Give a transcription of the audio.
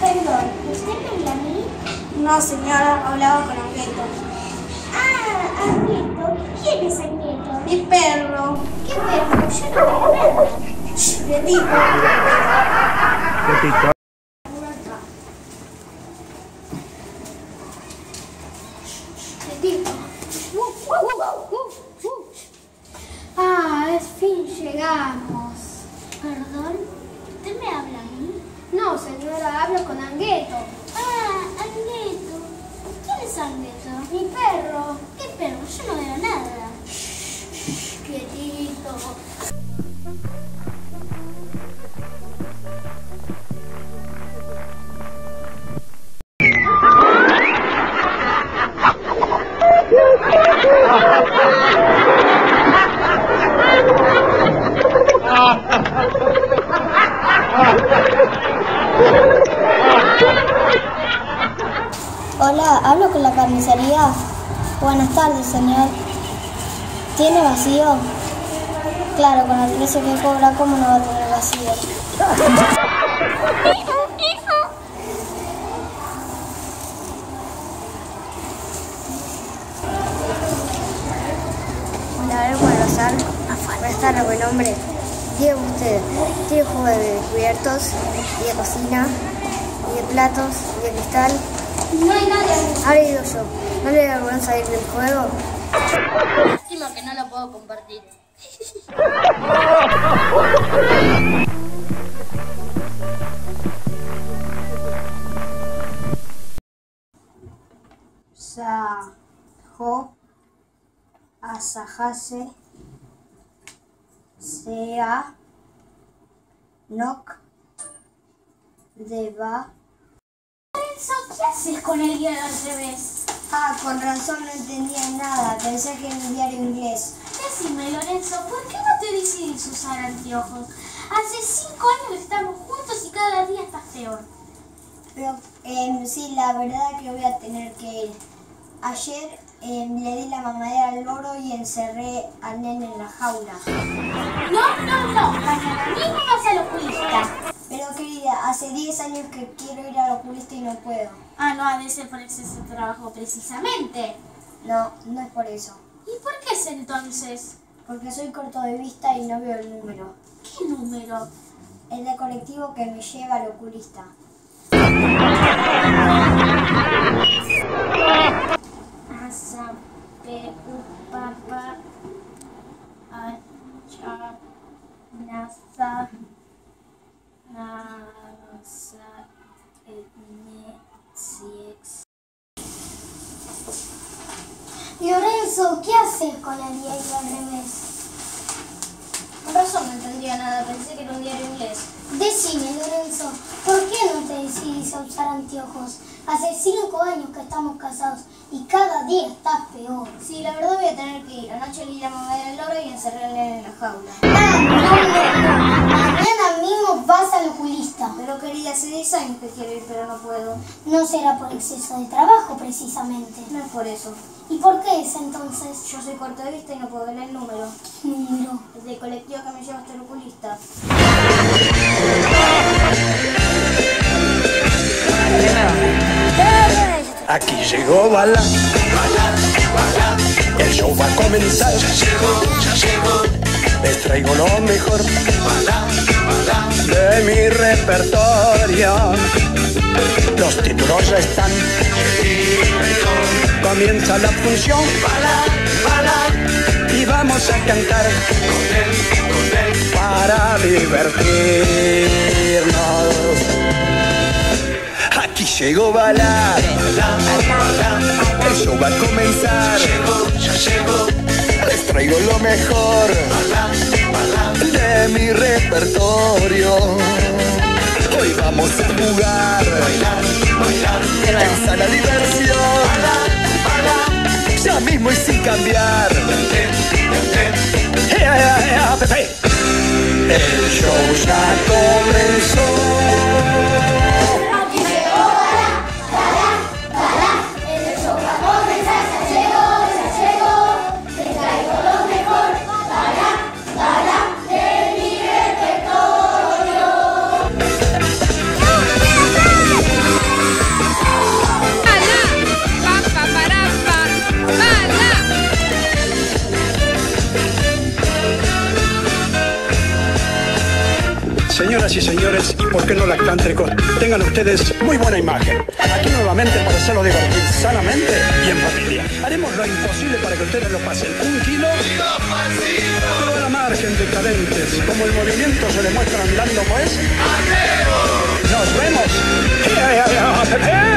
Perdón, ¿usted me a mí? No, señora, hablaba con Angueto. Ah, Angueto. ¿Quién es Angueto? Mi perro. ¿Qué perro? Yo no veo nada. Shh, le digo. Uh, uh, uh. Ah, al fin llegamos. ¿Perdón? ¿Usted me habla a mí? No, señora, hablo con Angueto. Ah, Angueto. ¿Quién es Angueto? Mi perro. ¿Qué perro? Yo no veo nada. Quietito. Hola, hablo con la carnicería. Buenas tardes, señor. ¿Tiene vacío? Claro, con el precio que cobra, ¿cómo no va a tener vacío? A almorzar. Buenas tardes, buen hombre. Diga usted, ¿tiene juego de cubiertos y de cocina y de platos y de cristal? No hay nadie. Ahora digo yo, ¿no le da vergüenza ir del juego? Lástima que no lo puedo compartir. asajase, sea, nok, deba. Lorenzo, ¿qué haces con el guion al revés? Ah, con razón no entendía nada. Pensé que era un diario inglés. Decime, Lorenzo, ¿por qué no te decidís usar anteojos? Hace cinco años estamos juntos y cada día estás peor. Pero em, sí, la verdad que voy a tener que ir. Ayer em, le di la mamadera al loro y encerré al nene en la jaula. No, no, no, mañana mismo vas al oculista. Pero querida, hace 10 años que quiero ir al oculista y no puedo. Ah, no, ha de ser por exceso de trabajo precisamente. No, no es por eso. ¿Y por qué es entonces? Porque soy corto de vista y no veo el número. ¿Qué número? El de colectivo que me lleva al oculista. Asa, pe, upapa, acha, nasa, nasa, etne, siex. Lorenzo, ¿qué haces con el diario al revés? Con razón no entendía nada. Pensé que era un diario inglés. Decime, Lorenzo, ¿por qué no te decidís a usar anteojos? Hace cinco años que estamos casados y cada día estás peor. Sí, la verdad voy a tener que ir. Anoche le di la mamadera al loro y encerré al nene en la jaula. Ah, no, no, no. Mañana mismo vas al oculista. Pero querida, hace 10 años que quiero ir, pero no puedo. No será por exceso de trabajo, precisamente. No es por eso. ¿Y por qué es entonces? Yo soy corto de vista y no puedo ver el número. ¿Qué número? Es del colectivo que me lleva hasta el oculista. Aquí llegó Bala. El show va a comenzar. Les traigo lo mejor de mi repertorio. Los títulos ya están. Comienza la función. Y vamos a cantar para divertirnos. Aquí llegó Bala. Va a comenzar. Les traigo lo mejor de mi repertorio. Hoy vamos a jugar. Esa la diversión. Ya mismo y sin cambiar. Ea, ea, Pepe. El show ya comenzó. Señoras y señores, y por qué no lactántricos, tengan ustedes muy buena imagen. Aquí nuevamente para hacerlo divertir sanamente y en familia. Haremos lo imposible para que ustedes lo pasen un kilo, pero a la margen decadentes, como el movimiento se demuestra andando pues. ¡Nos vemos!